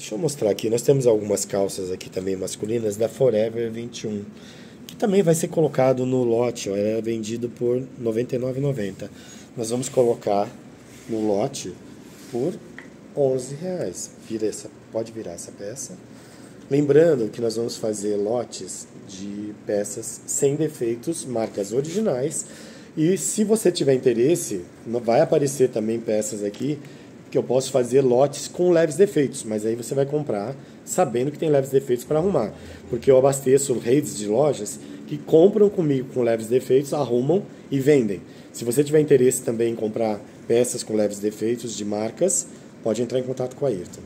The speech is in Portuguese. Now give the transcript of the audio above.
Deixa eu mostrar aqui, nós temos algumas calças aqui também masculinas da Forever 21, que também vai ser colocado no lote, ó, é vendido por R$ 99,90. Nós vamos colocar no lote por R$ reais. Vira essa, pode virar essa peça. Lembrando que nós vamos fazer lotes de peças sem defeitos, marcas originais. E se você tiver interesse, vai aparecer também peças aqui que eu posso fazer lotes com leves defeitos, mas aí você vai comprar sabendo que tem leves defeitos para arrumar, porque eu abasteço redes de lojas que compram comigo com leves defeitos, arrumam e vendem. Se você tiver interesse também em comprar peças com leves defeitos de marcas, pode entrar em contato com a Ayrton.